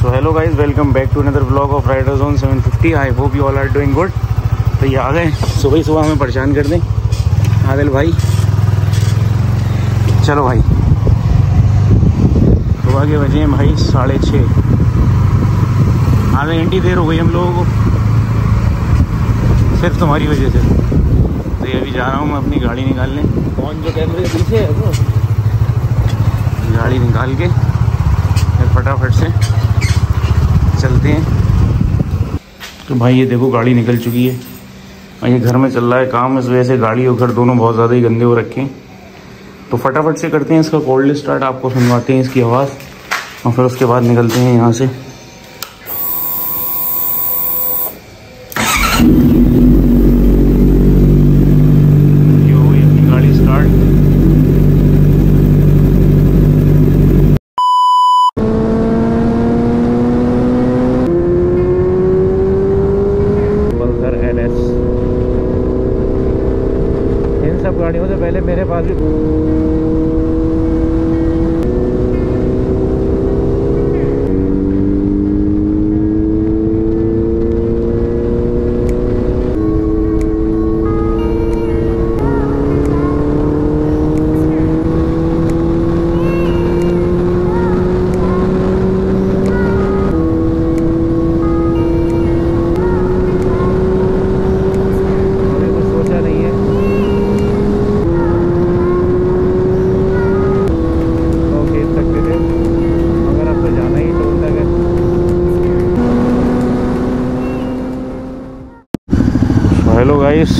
So hello guys welcome back to another blog of Rider Zone 750 I hope you all are doing good तो ये आ गए सुबह ही सुबह हमें परेशान कर दें। आदिल भाई। चलो भाई। सुबह के बजे हैं भाई साढ़े छः आधे घंटी देर हो गई हम लोगों को। सिर्फ़ तुम्हारी वजह से। तो ये अभी जा रहा हूँ मैं अपनी गाड़ी निकालने। कौन जो कैमरे पीछे है वो। गाड़ी निकाल के फिर फटाफट से। चलते हैं। तो भाई ये देखो, गाड़ी निकल चुकी है। और ये घर में चल रहा है काम, इस वजह से गाड़ी और घर दोनों बहुत ज़्यादा ही गंदे हो रखे हैं। तो फटाफट से करते हैं इसका कोल्ड स्टार्ट आपको सुनवाते हैं इसकी आवाज़ और फिर उसके बाद निकलते हैं यहाँ से ये हो गई अपनी गाड़ी स्टार्ट पल्सर एन एस इन सब गाड़ियों से पहले मेरे पास भी मैंने कुछ सोचा नहीं है तो खेल सकते थे मगर अब तो जाना ही टोल तक है हेलो गाइस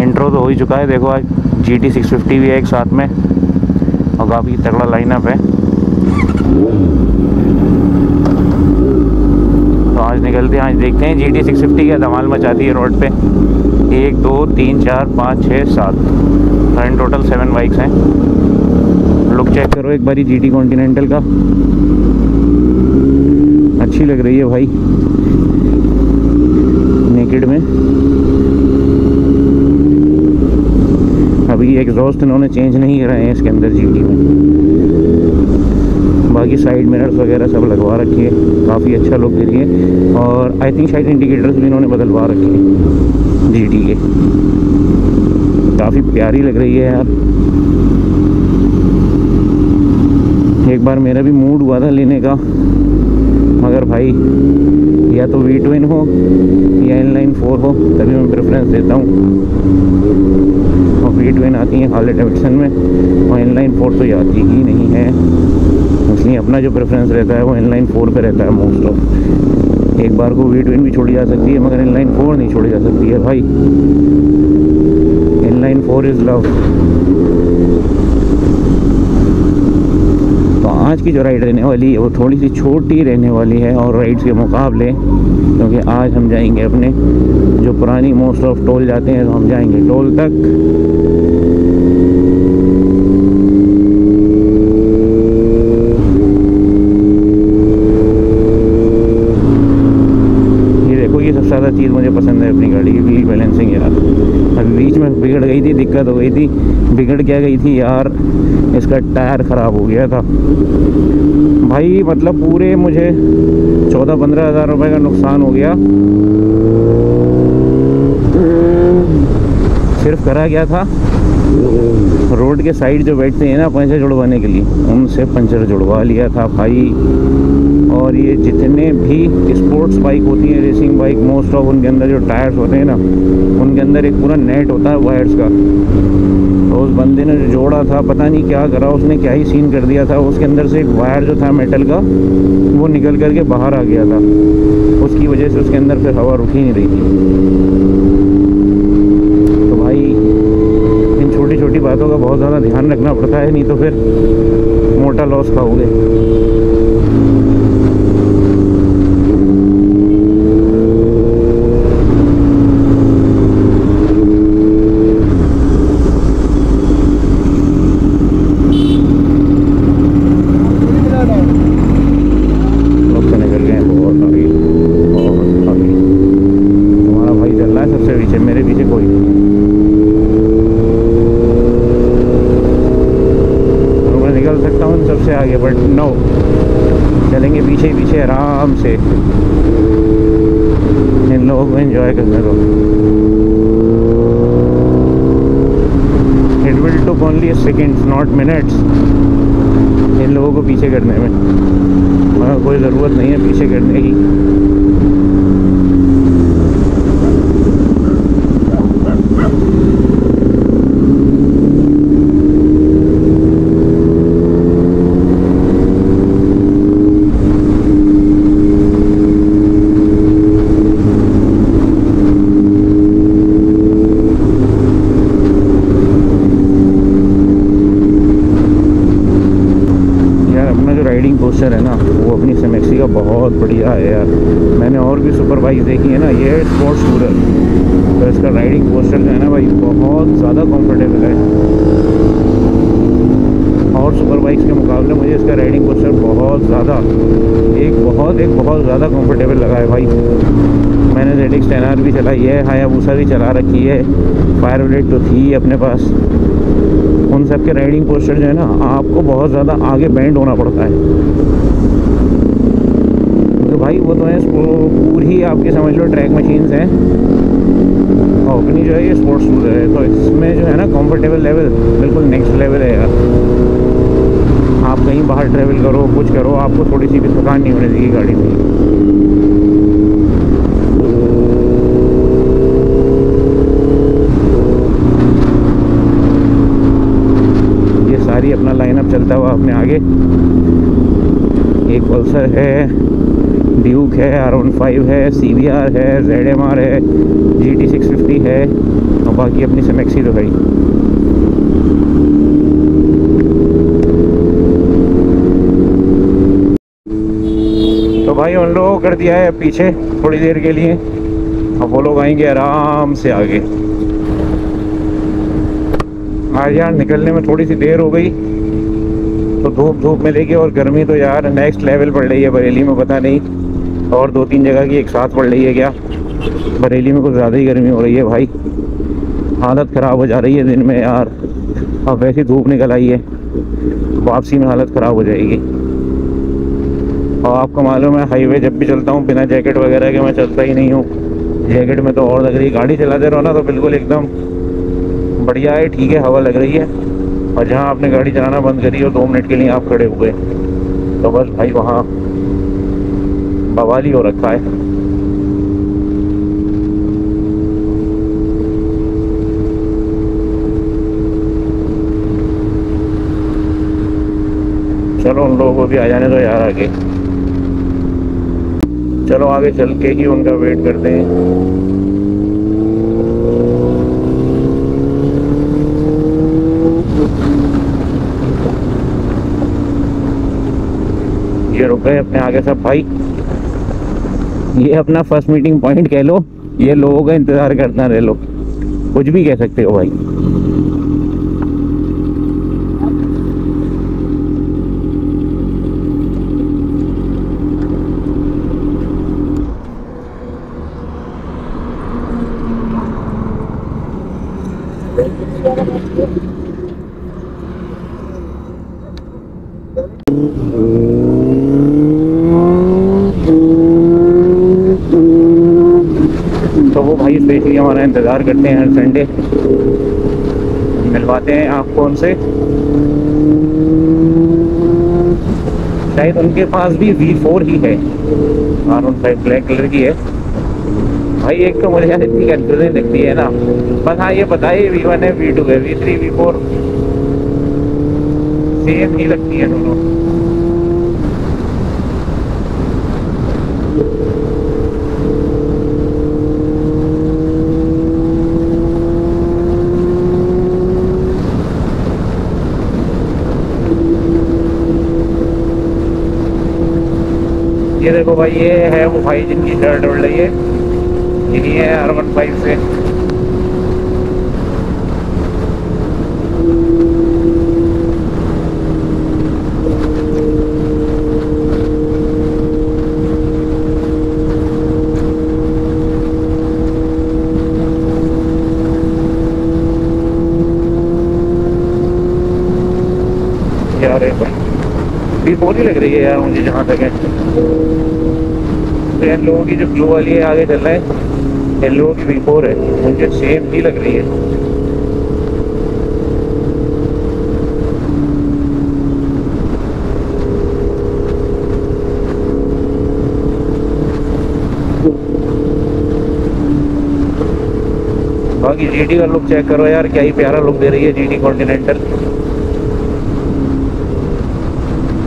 इंट्रो तो हो चुका है। देखो आज जी टी सिक्स फिफ्टी भी है एक साथ में। और काफ़ी तगड़ा लाइनअप है। तो आज निकलते हैं, आज देखते हैं। जी टी सिक्स फिफ्टी का धमाल मचाती है रोड पे। एक, दो, तीन, चार, पाँच छः सात। तो इन टोटल सेवन बाइक्स हैं। लुक चेक करो एक बारी जी टी कॉन्टिनेंटल का। अच्छी लग रही है भाई। नेकेड में। अभी एग्जॉस्ट इन्होंने चेंज नहीं कराए हैं इसके अंदर जी में। बाकी साइड मिरर्स वगैरह सब लगवा रखे हैं। काफ़ी अच्छा लुक दे रही है। और आई थिंक शायद इंडिकेटर्स भी इन्होंने बदलवा रखे हैं जी टी के। काफ़ी प्यारी लग रही है यार। एक बार मेरा भी मूड हुआ था लेने का। मगर भाई, या तो वी ट्विन हो, या इनलाइन फोर हो, तभी मैं प्रेफरेंस देता हूँ। और ट्रेन आती हैं हार्ले डेविडसन में और इनलाइन फोर तो आती ही नहीं है। इसलिए अपना जो प्रेफरेंस रहता है, वो इनलाइन फोर पर रहता है मोस्ट ऑफ़ एक बार को वी ट्विन भी छोड़ी जा सकती है, मगर इनलाइन फोर नहीं छोड़ी जा सकती है भाई। इनलाइन फोर इज़ लव आज की जो राइड रहने वाली है, वो थोड़ी सी छोटी रहने वाली है और राइड्स के मुकाबले, क्योंकि आज हम जाएँगे अपने जो पुरानी मोस्ट ऑफ़ टोल जाते हैं तो हम जाएँगे टोल तक। ये देखो, ये सबसे ज़्यादा चीज़ मुझे पसंद है अपनी गाड़ी की व्हील बैलेंसिंग यार अभी बीच में बिगड़ गई थी दिक्कत हो गई थी, बिगड़ क्या गई थी यार। इसका टायर ख़राब हो गया था। भाई मतलब पूरे मुझे चौदह पंद्रह हज़ार रुपये का नुकसान हो गया। सिर्फ़ करा गया था? रोड के साइड जो बैठते हैं ना पंचर जुड़वाने के लिए, उनसे पंचर जुड़वा लिया था भाई। और ये जितने भी स्पोर्ट्स बाइक होती हैं रेसिंग बाइक मोस्ट ऑफ़ उनके अंदर जो टायर्स होते हैं ना, उनके अंदर एक पूरा नेट होता है वायर्स का। तो उस बंदे ने जो जोड़ा था, पता नहीं क्या करा, उसने क्या ही सीन कर दिया था। उसके अंदर से एक वायर जो था मेटल का, वो निकल करके बाहर आ गया था। उसकी वजह से उसके अंदर फिर हवा रुक नहीं रही थी। तो भाई, इन छोटी छोटी बातों का बहुत ज़्यादा ध्यान रखना पड़ता है, नहीं तो फिर मोटा लॉस खाओगे लोग तो निकल गए हैं बहुत आगे बहुत आगे तुम्हारा भाई चल रहा है सबसे पीछे मेरे पीछे कोई नहीं है तो मैं निकल सकता हूँ सबसे आगे बट नो पीछे पीछे आराम से इन लोगों को दो it will took only seconds not minutes इन लोगों को पीछे करने में। कोई ज़रूरत नहीं है पीछे करने की यार अपना जो राइडिंग पोस्चर है ना वो अपनी सेमेक्सी का बहुत बढ़िया है यार मैंने और भी सुपर बाइक देखी है ना ये टूरर तो इसका राइडिंग पोस्टर जो है ना भाई, बहुत ज़्यादा कंफर्टेबल है। और सुपर बाइक्स के मुकाबले मुझे इसका राइडिंग पोस्टर बहुत ज़्यादा, एक बहुत एक बहुत ज़्यादा कंफर्टेबल लगा है भाई। मैंने जेड एक्स टेन आर भी चलाई है हायाबूसा भी चला रखी है। फायर बुलेट तो थी अपने पास। उन सब के राइडिंग पोस्टर जो है ना, आपको बहुत ज़्यादा आगे बैंड होना पड़ता है। भाई, वो तो है पूरी आपकी समझ लो ट्रैक मशीन्स हैं। और अपनी जो है, ये स्पोर्ट्स शूज़ है। तो इसमें जो है ना कंफर्टेबल लेवल बिल्कुल नेक्स्ट लेवल है यार। आप कहीं बाहर ट्रैवल करो, कुछ करो, आपको थोड़ी सी भी थकान नहीं होने देगी गाड़ी में। ये सारी अपना लाइनअप चलता हुआ अपने आगे। एक पल्सर है। ड्यूक है आर वन फाइव है सी वी आर है जेड एम आर है जी टी सिक्स फिफ्टी है, और बाकी अपनी सेमेक्सी तो है तो भाई उन लोगों कर दिया है पीछे थोड़ी देर के लिए। अब वो लोग आएँगे आराम से आगे। आज यार निकलने में थोड़ी सी देर हो गई। तो धूप धूप में लेके और गर्मी तो यार नेक्स्ट लेवल पड़ रही है बरेली में, पता नहीं। और दो तीन जगह की एक साथ पड़ रही है क्या? बरेली में कुछ ज़्यादा ही गर्मी हो रही है भाई। हालत ख़राब हो जा रही है दिन में यार। अब वैसी धूप निकल आई है। वापसी में हालत ख़राब हो जाएगी। और आपको मालूम है, हाईवे जब भी चलता हूँ, बिना जैकेट वगैरह के मैं चलता ही नहीं हूँ। जैकेट में तो और लग रही गाड़ी चलाते रहो ना तो बिल्कुल एकदम बढ़िया है, ठीक है, हवा लग रही है। और जहाँ आपने गाड़ी चलाना बंद करी और दो मिनट के लिए आप खड़े हुए। तो बस भाई वहाँ बवाली हो रखा है। चलो उन लोगों को भी आ जाने दो यार आगे। चलो आगे चल के ही उनका वेट करते हैं। ये रुक गए अपने आगे सब भाई ये अपना फ़र्स्ट मीटिंग पॉइंट कह लो। ये लोगों का इंतज़ार करना रहे लोग कुछ भी कह सकते हो भाई तो वो भाई स्पेशली हमारा इंतज़ार करते हैं हर संडे मिलवाते हैं आपको उनसे। शायद उनके पास भी वी फोर ही है। और उन फाइव ब्लैक कलर की है। भाई, एक तो मुझे यार इतनी कंफ्यूजन दिखती है ना। बस हाँ ये बताइए वी वन है वी टू है V three V four same ही लगती है दोनों। ये देखो भाई, ये है वो भाई जिनकी शर्ट उड़ रही है। यही है अरवन भाई से। यार ही लग रही है यार मुझे जहाँ तक है। तो इन लोगों की जो ब्लू वाली है, आगे चल रहा है। इन लोगों की वी फोर है। मुझे सेम ही लग रही है। बाकी जीडी का लुक चेक करो यार, क्या ही प्यारा लुक दे रही है जीडी कॉन्टिनेंटल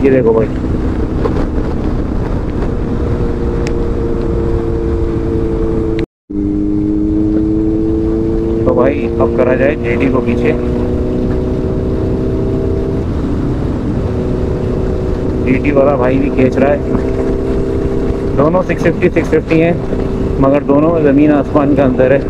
ये देखो भाई। तो भाई, अब करा जाए जेडी को पीछे। जेडी वाला भाई भी खींच रहा है। दोनों 650 650 हैं, मगर दोनों ज़मीन आसमान का अंदर है।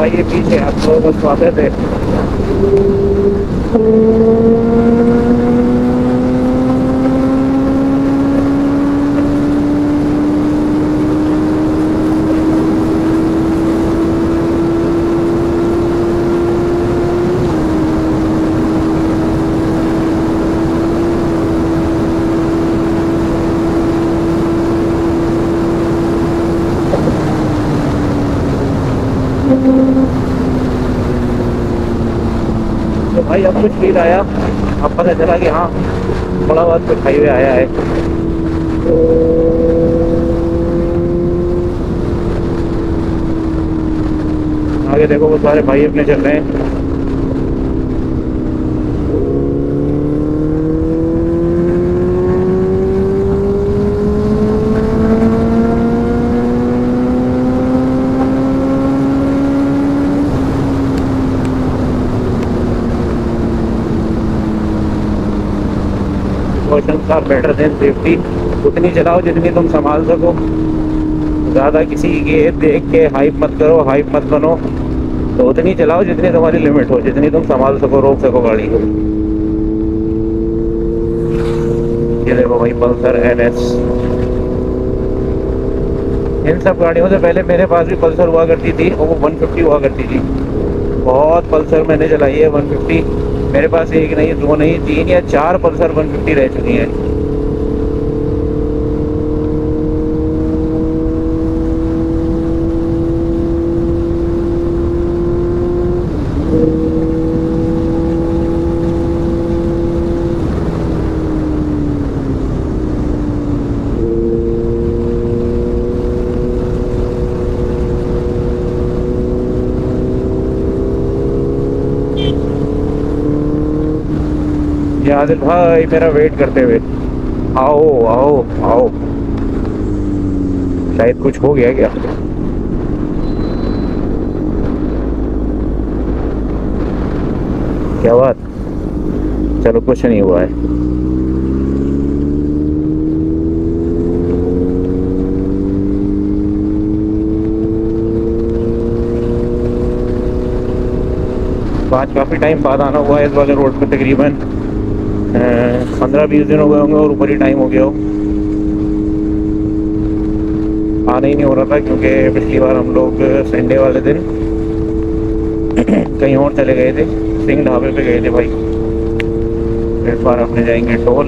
तो ये पीछे आप लोगों का स्वागत है। कुछ फील आया अब पता चला कि हाँ थोड़ा बहुत कुछ हाईवे आया है। आगे देखो वो सारे भाई अपने चल रहे हैं। Precautions are better than safety उतनी चलाओ जितनी तुम संभाल सको। ज़्यादा किसी के देख के हाइप मत करो हाइप मत बनो। तो उतनी चलाओ जितनी तुम्हारी लिमिट हो, जितनी तुम संभाल सको, रोक सको गाड़ी को। ये देखो भाई, पल्सर एन एस इन सब गाड़ियों से पहले मेरे पास भी पल्सर हुआ करती थी, और वो 150 हुआ करती थी। बहुत पल्सर मैंने चलाई है, 150 मेरे पास एक नहीं दो नहीं तीन या चार पल्सर 150 रह चुकी हैं। आदिल भाई, मेरा वेट करते हुए। आओ आओ आओ। शायद कुछ हो गया क्या? क्या बात? चलो, कुछ नहीं हुआ है। आज काफ़ी टाइम बाद आना हुआ है इस वाले रोड पर तकरीबन। पंद्रह बीस दिन हो गए होंगे और ऊपर ही टाइम हो गया हो। आना ही नहीं हो रहा था क्योंकि पिछली बार हम लोग संडे वाले दिन कहीं और चले गए थे, सिंह ढाबे पे गए थे भाई। इस बार अपने जाएँगे टोल।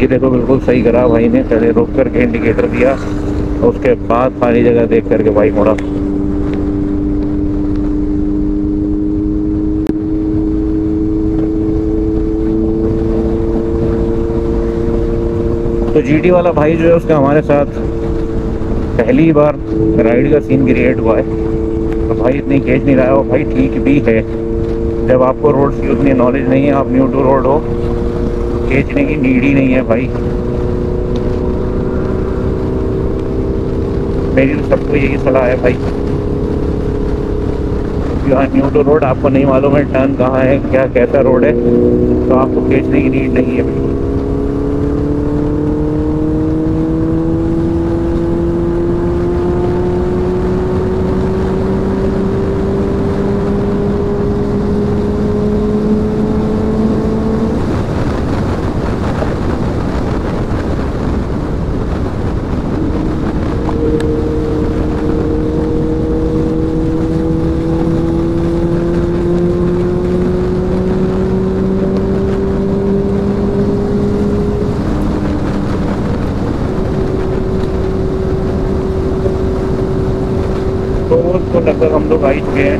ये देखो बिल्कुल सही करा भाई ने पहले रोक करके इंडिकेटर दिया। उसके बाद खाली जगह देख करके भाई मुड़ा। तो जीटी वाला भाई जो है उसका हमारे साथ पहली बार राइड का सीन क्रिएट हुआ है। तो भाई इतनी खींच नहीं रहा है और भाई ठीक भी है। जब आपको रोड की उतनी नॉलेज नहीं है, आप न्यू टू रोड हो, खींचने की नीड ही नहीं है भाई। मेरी तो सबको यही सलाह है भाई। यहाँ न्यू टू रोड, आपको नहीं मालूम है टर्न कहाँ है, क्या कैसा रोड है तो आपको खींचने की नीड नहीं है बिल्कुल तो उसको लगभग आ ही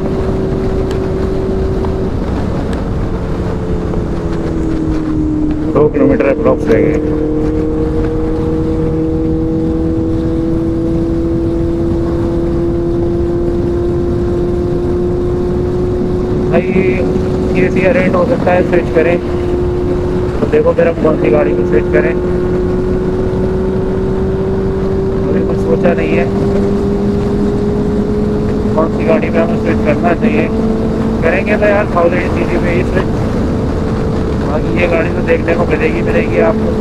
दो किलोमीटर अप्रॉक्स रह गए भाई, ये सी अरेंज हो सकता है स्विच करें। तो देखो फिर हम कौन सी गाड़ी को स्विच करें। अभी कुछ सोचा नहीं है। कौन सी गाड़ी में हमें स्विच करना चाहिए? करेंगे तो यार थाउज़ेंड सी सी में ही स्विच बाकी ये गाड़ी तो देखने को मिलेगी मिलेगी आपको।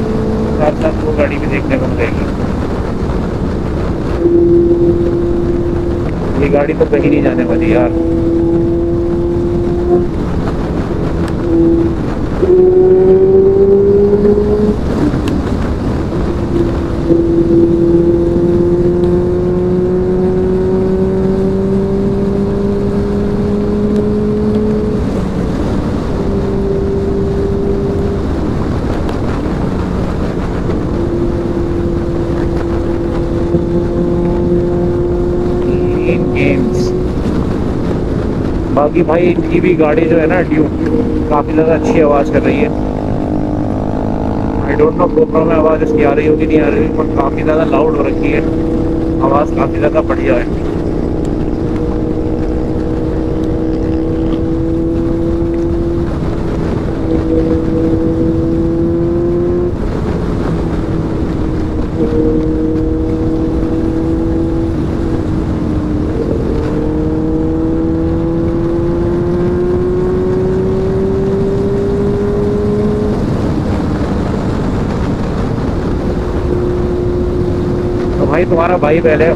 साथ साथ वो गाड़ी भी देखने को मिलेगी। ये गाड़ी तो कहीं नहीं जाने वाली यार। इन बाकी भाई इनकी भी गाड़ी जो है ना ड्यूक काफ़ी ज़्यादा अच्छी आवाज़ कर रही है। आई डोंट नो प्रोग्राम में आवाज़ इसकी आ रही होगी, नहीं आ रही पर काफ़ी ज़्यादा लाउड हो रखी है। आवाज़ काफ़ी ज़्यादा बढ़िया है। तो भाई तुम्हारा भाई पहले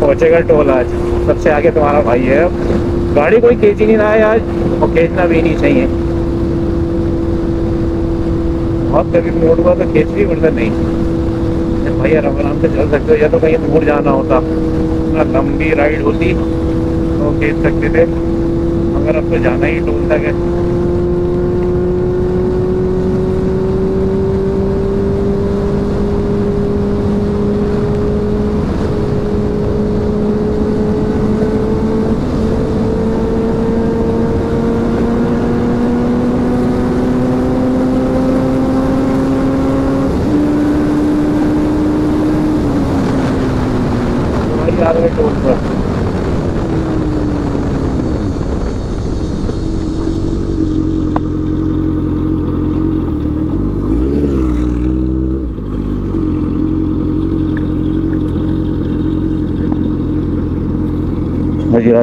पहुंचेगा टोल आज। सबसे आगे तुम्हारा भाई है। गाड़ी कोई खींच नहीं रहा है आज, और खींचना भी नहीं चाहिए। बहुत कभी मोड़ हुआ तो खींच भी वरना नहीं। भाई आराम आराम से चल सकते हो। या तो कहीं दूर जाना होता। ना लंबी राइड होती तो खींच सकते थे। मगर अब तो जाना ही टोल तक है।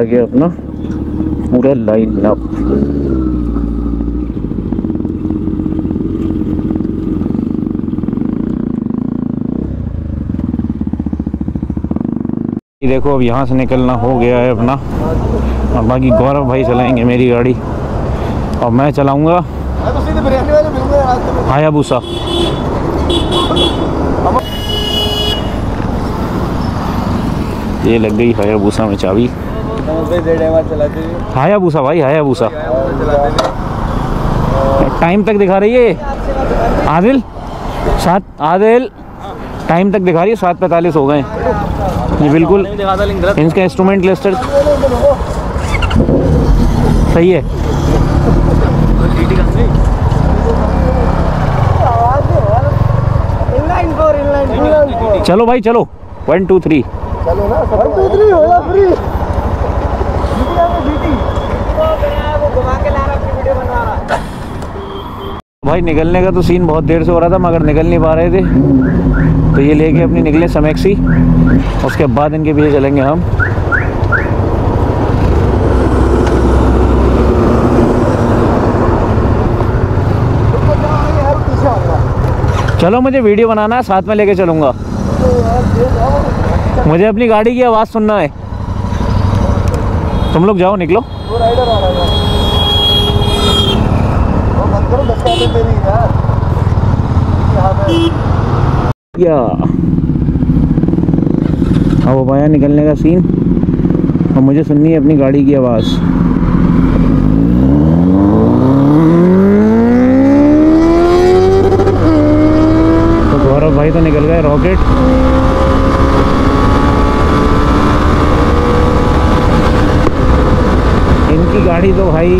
आ गया अपना पूरा लाइन अप देखो, अब यहाँ से निकलना हो गया है अपना। और बाकी गौरव भाई चलाएँगे मेरी गाड़ी। और मैं चलाऊँगा। में हायाबूसा ये लग गई हायाबूसा में चाबी। हुए हायाबूसा भाई हायाबूसा चलाते हुए टाइम तक दिखा रही है आदिल? सात आदिल? टाइम तक दिखा रही है सात पैंतालीस हो गए। ये बिल्कुल इनका इंस्ट्रूमेंट लिस्टेड सही है। चलो भाई चलो। वन टू थ्री चलो ना वन टू थ्री हो फ्री जीटी वो घुमा के ला रहा अपनी वीडियो बनवा रहा भाई निकलने का तो सीन बहुत देर से हो रहा था, मगर निकल नहीं पा रहे थे। तो ये लेके अपनी निकले समेक्सी उसके बाद इनके पीछे चलेंगे हम। चलो मुझे वीडियो बनाना है, साथ में लेके चलूँगा। मुझे अपनी गाड़ी की आवाज़ सुनना है। तुम लोग जाओ, निकलो वो राइडर आ रहा है वो बंद करो धक्का दे मेरी यार यहाँ पे या अब वो पाया निकलने का सीन और मुझे सुननी है अपनी गाड़ी की आवाज़। तो गौरव भाई तो निकल गए रॉकेट इनकी गाड़ी तो भाई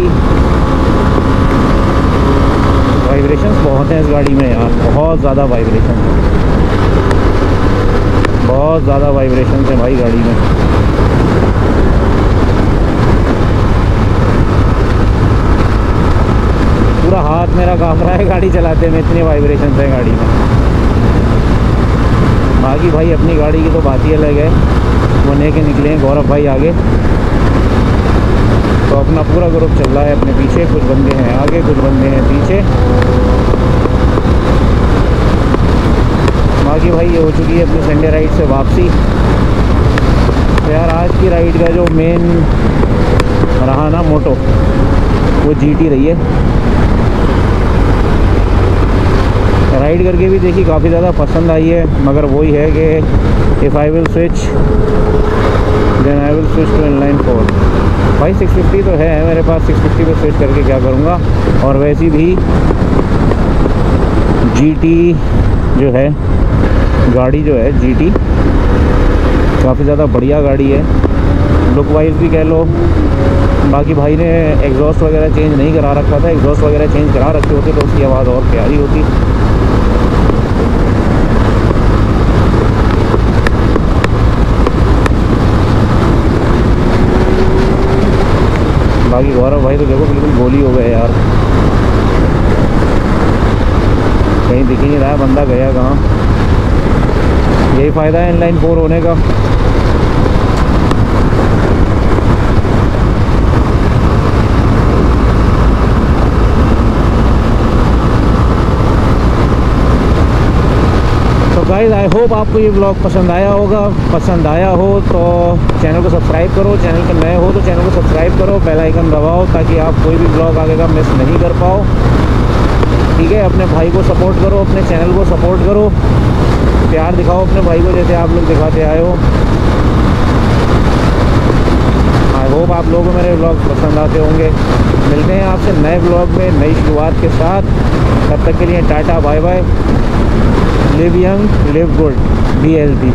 वाइब्रेशंस बहुत हैं इस गाड़ी में यार, बहुत ज़्यादा वाइब्रेशन बहुत ज़्यादा वाइब्रेशन है भाई गाड़ी में। पूरा हाथ मेरा काम रहा है गाड़ी चलाते में, इतने वाइब्रेशन है गाड़ी में। बाकी भाई अपनी गाड़ी की तो बात ही अलग है। वो लेके निकले हैं, गौरव भाई आगे। तो अपना पूरा ग्रुप चल रहा है अपने पीछे, कुछ बंदे हैं आगे, कुछ बंदे हैं पीछे। बाकी भाई ये हो चुकी है अपनी संडे राइड से वापसी। तो यार आज की राइड का जो मेन रहा ना मोटो, वो जीटी रही है। राइड करके भी देखी, काफ़ी ज़्यादा पसंद आई है, मगर वही है कि if I will switch then I will switch to inline four भाई 650 तो है, मेरे पास 650 पे स्विच करके क्या करूँगा? और वैसी भी जीटी जो है गाड़ी जो है जीटी काफ़ी ज़्यादा बढ़िया गाड़ी है। लुक वाइज भी कह लो, बाकी भाई ने एग्जॉस्ट वगैरह चेंज नहीं करा रखा था। एग्जॉस्ट वगैरह चेंज करा रखे होते तो उसकी आवाज़ और प्यारी होती। बाकी गौरव भाई तो देखो बिल्कुल गोली हो गए यार। कहीं दिख ही नहीं रहा, बंदा गया कहाँ? यही फ़ायदा है इनलाइन फोर होने का। तो आई होप आपको ये ब्लॉग पसंद आया होगा। पसंद आया हो तो चैनल को सब्सक्राइब करो। चैनल पर नए हो तो चैनल को सब्सक्राइब करो। बेल आइकन दबाओ ताकि आप कोई भी ब्लॉग आगे का मिस नहीं कर पाओ। ठीक है, अपने भाई को सपोर्ट करो, अपने चैनल को सपोर्ट करो। प्यार दिखाओ अपने भाई को, जैसे आप लोग दिखाते आए हो। आई होप आप लोगों को मेरे ब्लॉग पसंद आते होंगे। मिलते हैं आपसे नए ब्लॉग में, नई शुरुआत के साथ। तब तक के लिए tata bye bye live young live good B B